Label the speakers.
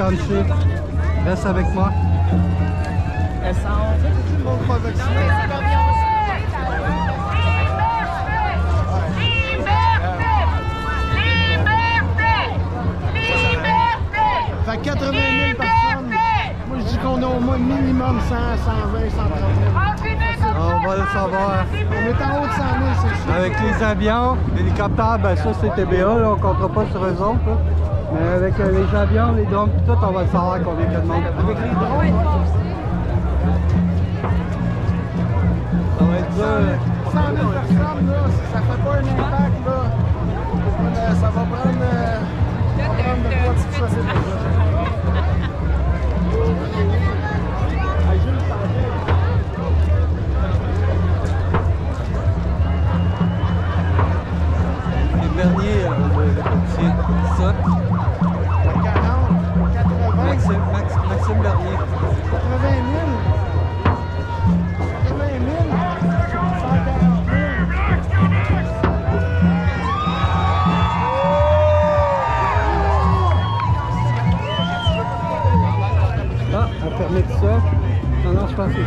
Speaker 1: Township. Reste avec moi.
Speaker 2: Elles sont... Pas. Fait 80 000 personnes. Moi, je dis qu'on a au moins minimum 100, 120, 130 000.
Speaker 1: On va le savoir.
Speaker 2: On est en haut de 100 000, c'est sûr.
Speaker 1: Avec les avions, l'hélicoptère, ben ça c'est TBA, là, on ne comptera pas sur eux autres. là. Mais avec euh, les avions, les drones, tout, on va le savoir combien il y a de monde.
Speaker 2: Avec les drones,
Speaker 1: Ça va être dur.
Speaker 2: 100 000 personnes, là, ça fait pas un impact, là. Euh, Ça va prendre... euh, ça va prendre de quoi tout ça, c'est déjà. Ah, Jules, ça va bien.
Speaker 1: Les derniers, euh, c'est ça. permet de ça. Non, non, je pense que